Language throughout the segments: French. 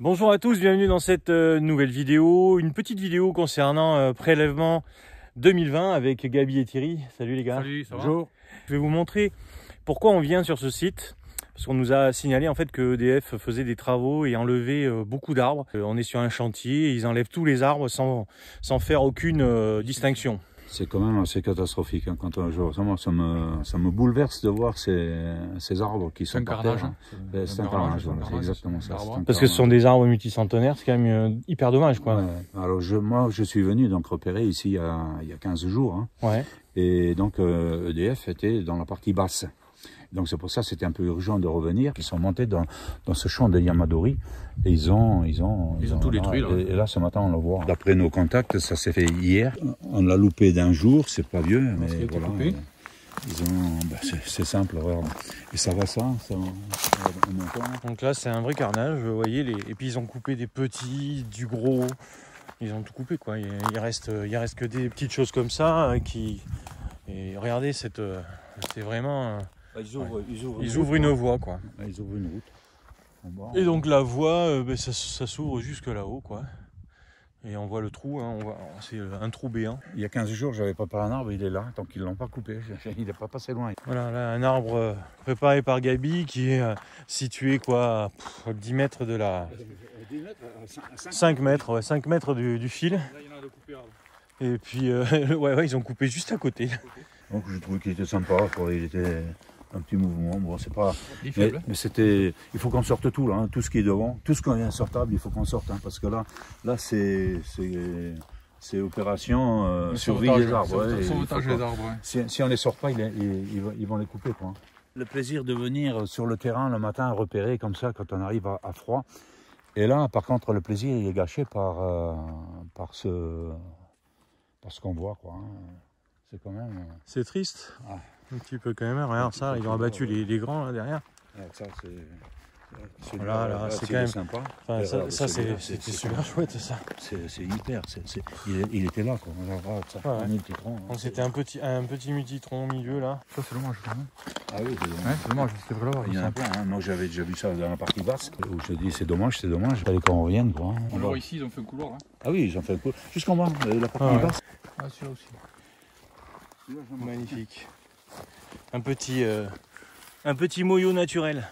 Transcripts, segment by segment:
Bonjour à tous, bienvenue dans cette euh, nouvelle vidéo, une petite vidéo concernant euh, prélèvement 2020 avec Gabi et Thierry. Salut les gars. Salut, ça va Bonjour. Je vais vous montrer pourquoi on vient sur ce site. Parce qu'on nous a signalé en fait que EDF faisait des travaux et enlevait euh, beaucoup d'arbres. Euh, on est sur un chantier, et ils enlèvent tous les arbres sans, sans faire aucune distinction. C'est quand même assez catastrophique. Hein, quand je- vraiment, ça me, ça me bouleverse de voir ces, ces arbres qui C'est sont un par terre. hein. Euh, C'est un carnage, voilà, c'est exactement ça. Parce que ce sont des arbres multicentenaires, c'est quand même euh, hyper dommage quoi. Ouais. Alors je, moi, je suis venu donc repérer ici il y a, il y a 15 jours. hein. Ouais. et donc euh, EDF était dans la partie basse. Donc c'est pour ça que c'était un peu urgent de revenir. Ils sont montés dans, dans ce champ de Yamadori et ils ont ils ont Ils ont tout détruit, là. Et, et là ce matin on le voit. D'après nos contacts, ça s'est fait hier. On l'a loupé d'un jour, c'est pas vieux, mais voilà. coupé Ils ont, bah, c'est, c'est simple, regarde. Et ça va ça, ça. Donc là c'est un vrai carnage, vous voyez, les... et puis ils ont coupé des petits, du gros, ils ont tout coupé quoi. Il, il reste, il reste que des petites choses comme ça euh, qui. Et regardez, cette, euh, c'est vraiment. Euh, Ils ouvrent, ils ouvrent, Ils ouvrent une voie quoi. Ils ouvrent une route. Et donc la voie, euh, ben, ça, ça s'ouvre jusque là-haut quoi. Et on voit le trou, hein, c'est euh, un trou béant. Il y a 15 jours, j'avais pas un arbre, il est là, donc ils l'ont pas coupé. Il n'est pas passé loin. Voilà, là, un arbre euh, préparé par Gabi qui est situé quoi, à 10 mètres de la. 5 mètres, ouais, 5 mètres du, du fil. Là, il y en a de coupé arbre. Et puis, euh, ouais, ouais, ils ont coupé juste à côté. Donc je trouvais qu'il était sympa, quoi. il était un petit mouvement. Bon, c'est pas. Mais, c'était. Il faut qu'on sorte tout là, hein, tout ce qui est devant, tout ce qui est sortable, il faut qu'on sorte, hein, parce que là, là c'est c'est c'est opération euh, survie sauvetage, des arbres. ouais, sauvetage- des arbres, ouais. Si, si on les sort pas, ils, ils- ils vont- ils vont les couper, quoi. Le plaisir de venir sur le terrain le matin repérer comme ça quand on arrive à, à froid. Et là, par contre, le plaisir il est gâché par euh, par ce par ce qu'on voit, quoi. hein. C'est quand même. euh, C'est triste. Ah. Un petit peu quand même. Regarde ça, ils ont abattu les, les grands là derrière. Ouais, ça, c'est. c'est- Voilà, là, c'est c'est quand même- sympa. Enfin, ça, ça, c'est- c'était super chouette ça. C'est c'est hyper. c'est- c'est- il, est- il était là, quoi. Regarde ça. Ouais, ouais. Multitron, hein. Donc c'était un petit, un petit multitron au milieu là. Ça, c'est dommage. quand même. Ah oui, c'est dommage. Ouais, c'est dommage, vrai l'avoir. Il y en a plein. hein. Moi, j'avais déjà vu ça dans la partie basse. Où je dis, c'est dommage, c'est dommage. Il fallait qu'on revienne, quoi. hein. On Alors va- ici, ils ont fait un couloir. Hein. Ah oui, j'en fais un coup. Jusqu'en bas, euh, la partie Ah ouais. basse. Ah, celui-là aussi. Magnifique. Un petit, euh, un petit moyau naturel.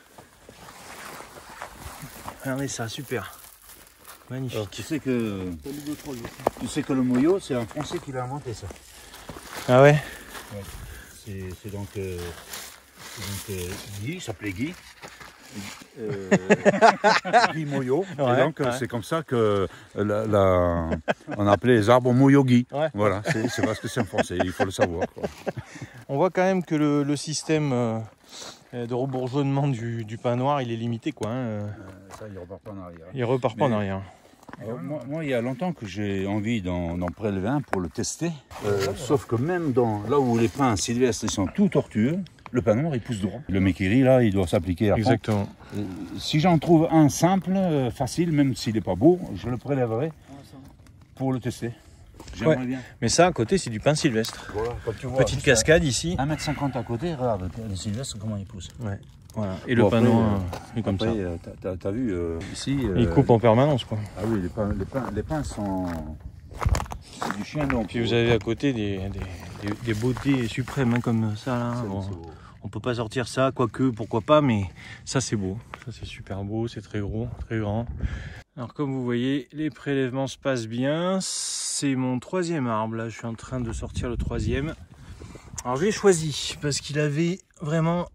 Regardez ça, super. Magnifique. Alors, tu sais que. Tu sais que le moyo, c'est un Français qui l'a inventé, ça. Ah ouais C'est c'est donc, euh, c'est donc euh, Guy, il s'appelait Guy. Euh, Guy Moyo. Ouais, et donc euh, ouais. c'est comme ça que la, la- on appelait les arbres Moyo Guy. Ouais. Voilà, c'est parce que c'est en français, il faut le savoir. quoi. On voit quand même que le, le système euh, de rebourgeonnement du, du pain noir, il est limité quoi. hein, ça, il repart pas en arrière. Il repart pas en arrière. Moi, moi, il y a longtemps que j'ai envie d'en prélever un pour le tester. Euh, sauf que même dans, là où les pins sylvestres ils sont tout tortueux, le pain noir il pousse droit. Le mekiri là, il doit s'appliquer à. Exactement. Euh, si j'en trouve un simple, euh, facile, même s'il n'est pas beau, je le prélèverai pour le tester. J'aimerais Ouais. bien. Mais ça, à côté, c'est du pain sylvestre. Voilà, tu vois, Petite cascade ici. à 1m50 à côté, regarde les sylvestres comment ils poussent. Voilà. Et le Bon, euh, est comme Après, ça. euh, t'as- vu euh, ici Il coupe en permanence quoi. Ah oui, les pins, les sont. C'est du chien donc. Puis vous avez à côté des, des, des- des beautés suprêmes hein, comme ça là. C'est- Bon. On peut pas sortir ça, quoique pourquoi pas, mais ça c'est beau. Ça c'est super beau, c'est très gros, très grand. Alors comme vous voyez, les prélèvements se passent bien. C'est mon troisième arbre là, je suis en train de sortir le troisième. Alors je l'ai choisi parce qu'il avait vraiment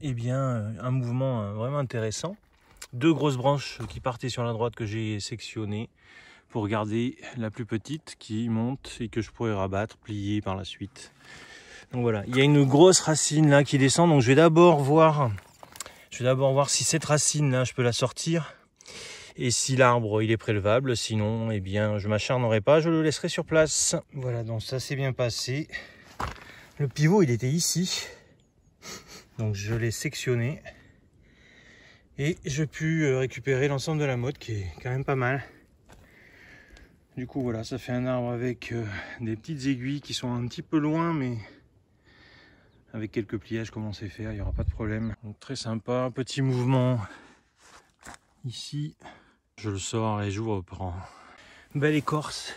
eh bien, euh, un mouvement euh, vraiment intéressant. Deux grosses branches qui partaient sur la droite que j'ai sectionnées pour garder la plus petite qui monte et que je pourrais rabattre, plier par la suite. Donc voilà, il y a une grosse racine là qui descend, donc je vais d'abord voir, je vais d'abord voir si cette racine là, je peux la sortir et si l'arbre il est prélevable. Sinon, eh bien, je m'acharnerai pas, je le laisserai sur place. Voilà, donc ça s'est bien passé. Le pivot il était ici, donc je l'ai sectionné et je pu euh, récupérer l'ensemble de la mode qui est quand même pas mal. Du coup voilà, ça fait un arbre avec euh, des petites aiguilles qui sont un petit peu loin, mais avec quelques pliages comme on sait faire, il n'y aura pas de problème. Donc très sympa, petit mouvement ici. je le sors et je vous reprends. Belle écorce.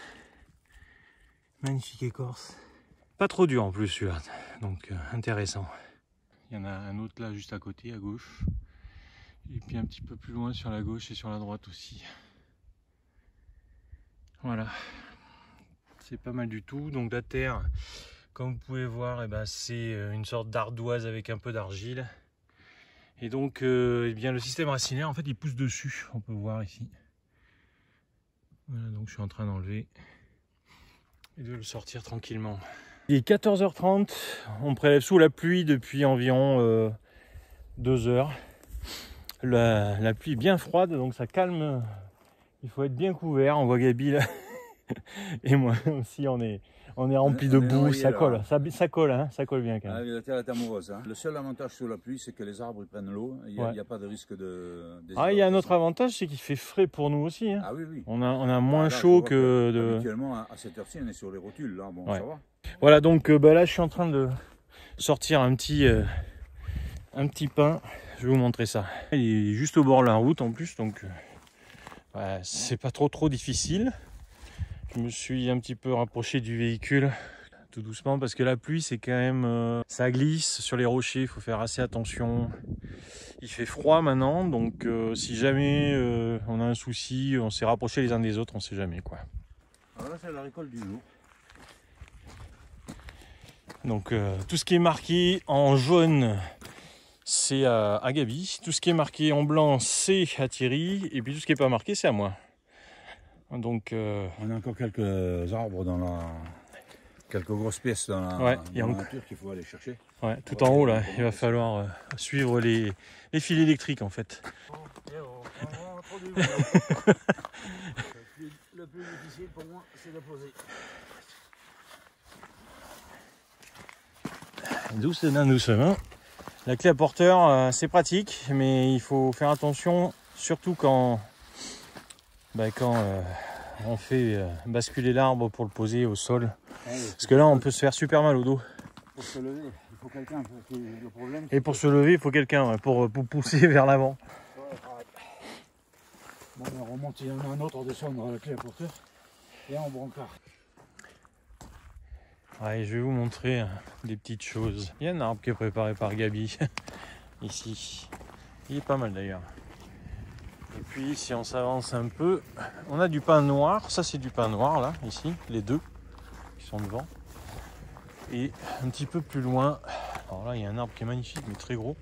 Magnifique écorce. Pas trop dur en plus celui-là, donc euh, intéressant. Il y en a un autre là juste à côté, à gauche. Et puis un petit peu plus loin sur la gauche et sur la droite aussi. Voilà. C'est pas mal du tout. Donc la terre, comme vous pouvez voir, eh ben, c'est euh, une sorte d'ardoise avec un peu d'argile. Et donc euh, eh bien, le système racinaire, en fait, il pousse dessus. On peut voir ici. Voilà, donc je suis en train d'enlever et de le sortir tranquillement. Il est 14h30, on prélève sous la pluie depuis environ euh, deux heures. La, la, pluie est bien froide, donc ça calme. Il faut être bien couvert. On voit Gabi là. et moi aussi, on est, on est rempli de boue, ça colle, ça, ça, colle, hein, ça colle bien quand même. Ah, la terre est amoureuse. Hein. Le seul avantage sous la pluie, c'est que les arbres ils prennent l'eau. Il n'y a, a, pas de risque de. Ah, il y a un autre avantage, c'est qu'il fait frais pour nous aussi. Hein. Ah oui, oui. On a, on a moins ah, là, chaud que, de. Habituellement, à cette heure-ci, on est sur les rotules. Là. Bon, ouais. ça va. Voilà, donc euh, bah, là, je suis en train de sortir un petit, euh, un petit pain. Je vais vous montrer ça. Il est juste au bord de la route en plus, donc euh, ouais, c'est pas trop trop difficile. Je me suis un petit peu rapproché du véhicule tout doucement parce que la pluie c'est quand même euh, ça glisse sur les rochers il faut faire assez attention. Il fait froid maintenant donc euh, si jamais euh, on a un souci on s'est rapproché les uns des autres on sait jamais quoi. Alors là c'est la récolte du jour. Donc tout ce qui est marqué en jaune c'est à, à Gabi. Tout ce qui est marqué en blanc c'est à Thierry. Et puis tout ce qui est pas marqué c'est à moi donc euh... on a encore quelques arbres dans la quelques grosses pièces dans la, ouais, dans la nature qu'il faut aller chercher. Ouais, tout en haut là, il va falloir euh, suivre les, les, fils électriques en fait. le plus difficile pour moi, c'est de poser. Doucement, doucement. La clé à porteur, euh, c'est pratique, mais il faut faire attention, surtout quand bah, quand euh, on fait euh, basculer l'arbre pour le poser au sol. Parce que là, on peut se faire super mal au dos. Pour se lever, il faut quelqu'un. Le problème, Et pour se lever, il faut quelqu'un ouais, pour, pour pousser vers l'avant. Bon, on remonte, il y en a un autre, on descend, on aura la clé à porteur. Et en brancard. Ouais, je vais vous montrer euh, des petites choses. Il y a un arbre qui est préparé par Gabi, ici. Il est pas mal d'ailleurs. Et puis si on s'avance un peu, on a du pain noir. Ça c'est du pain noir là, ici, les deux qui sont devant. Et un petit peu plus loin, alors là il y a un arbre qui est magnifique mais très gros.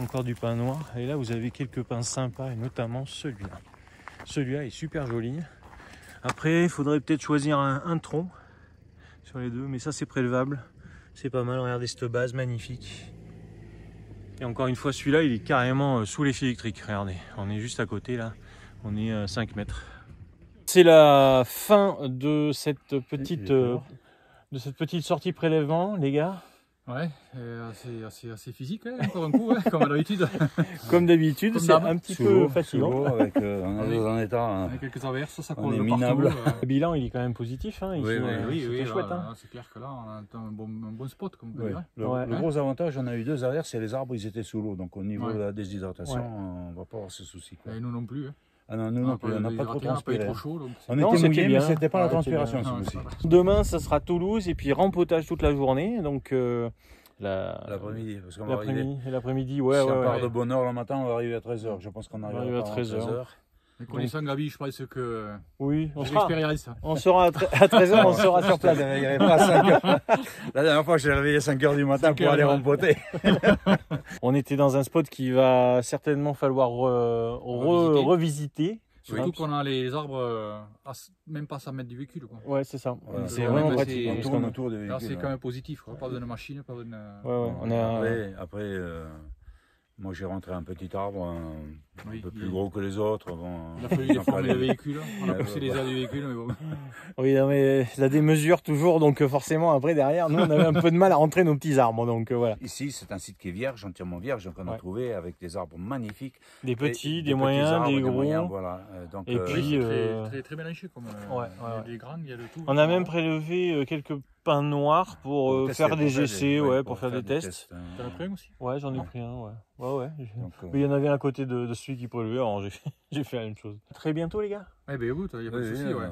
Encore du pain noir. Et là vous avez quelques pins sympas et notamment celui-là. Celui-là est super joli. Après il faudrait peut-être choisir un, un, tronc sur les deux, mais ça c'est prélevable. C'est pas mal, regardez cette base magnifique. Et encore une fois, celui-là, il est carrément sous les fils électriques. Regardez, on est juste à côté là. On est à 5 mètres. C'est la fin de cette petite, euh, de cette petite sortie prélèvement, les gars. Ouais, assez, assez, assez physique, ouais, encore un coup, ouais, comme d'habitude. comme d'habitude, c'est un petit peu fatigant. Avec, euh, on est dans un état. Hein. Avec quelques averses, ça On colle minable. partout. euh. Le bilan, il est quand même positif. Hein, Oui, oui, euh, oui, c'était oui, chouette. hein. c'est clair que là, on a un bon, un bon spot, comme. Le, Ouais. le gros avantage, on a eu deux averses et les arbres ils étaient sous l'eau. Donc au niveau Ouais. de la déshydratation, Ouais. on va pas avoir ce souci. Quoi. Et nous non plus. Ah non, nous non plus, on n'a pas trop pas transpiré. trop chaud. Donc On Non, était bien. mais c'était pas la c'était transpiration ce Non, pas- Demain, ça sera Toulouse et puis rempotage toute la journée. Donc euh, la- L'après-midi, parce qu'on va arriver. l'après-midi, ouais, si ouais, on part de bonne heure le matin, on va arriver à 13h. Je pense qu'on arriver à pas avant 13 heures. 13h. Mais connaissant Gabi, je pense que Oui, on j'ai sera, on sera à, tre- à 13h, on sera sur place. pas à 5 heures. La dernière fois, je l'ai réveillé à 5h du matin 5 pour aller rempoter. On était dans un spot qui va certainement falloir euh, re- Revisiter. revisiter. Surtout qu'on a les arbres euh, à même pas 100 mètres du véhicule. Quoi. Ouais, c'est ça. Ouais, c'est vraiment pratique. On tourne autour des Là, véhicules. c'est quand même positif. Quoi. Pas besoin de machine, pas besoin de. Ouais, ouais, on a. Après, après euh, moi j'ai rentré un petit arbre un, un Oui, peu plus gros que les autres. Bon, Il a fallu déformer le véhicule. On a poussé les airs du véhicule, mais bon. Oui, non, mais la démesure toujours, donc euh, forcément après derrière, nous on avait un peu de mal à rentrer nos petits arbres, donc euh, voilà. Ici, c'est un site qui est vierge, entièrement vierge, donc on a Ouais. trouvé avec des arbres magnifiques. Des Et petits, des, moyens, arbres, des gros. moyens, voilà. Euh, donc, Et euh, puis, c'est euh, très, très, très mélangé. Comme, euh, Ouais, ouais, il y a ouais. des grandes, il y a de tout. On a même prélevé euh, quelques pains noirs pour, euh, tester, faire des essais, ouais, pour, faire des tests. tests, hein. T'en as pris un aussi? Ouais, j'en ai pris un, ouais. Ouais, ouais. Donc, euh, il y en avait un côté de, de celui qui prélevait, alors j'ai fait la même chose. Très bientôt les gars Eh ben écoute, il n'y a pas de souci, ouais.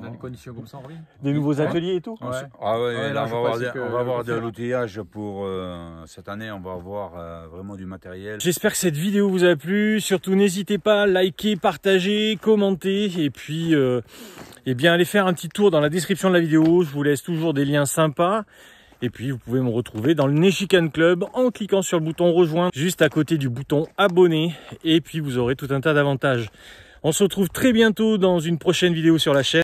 Dans des conditions comme ça, on revient. Des nouveaux ateliers et tout ouais. Ah ouais, là, on, va avoir, des, on va avoir de l'outillage pour euh, cette année, on va avoir euh, vraiment du matériel. J'espère que cette vidéo vous a plu. Surtout, n'hésitez pas à liker, partager, commenter et puis euh, eh bien, allez faire un petit tour dans la description de la vidéo. Je vous laisse toujours des liens sympas. Et puis vous pouvez me retrouver dans le Nechican Club en cliquant sur le bouton rejoindre juste à côté du bouton abonner. Et puis vous aurez tout un tas d'avantages. On se retrouve très bientôt dans une prochaine vidéo sur la chaîne.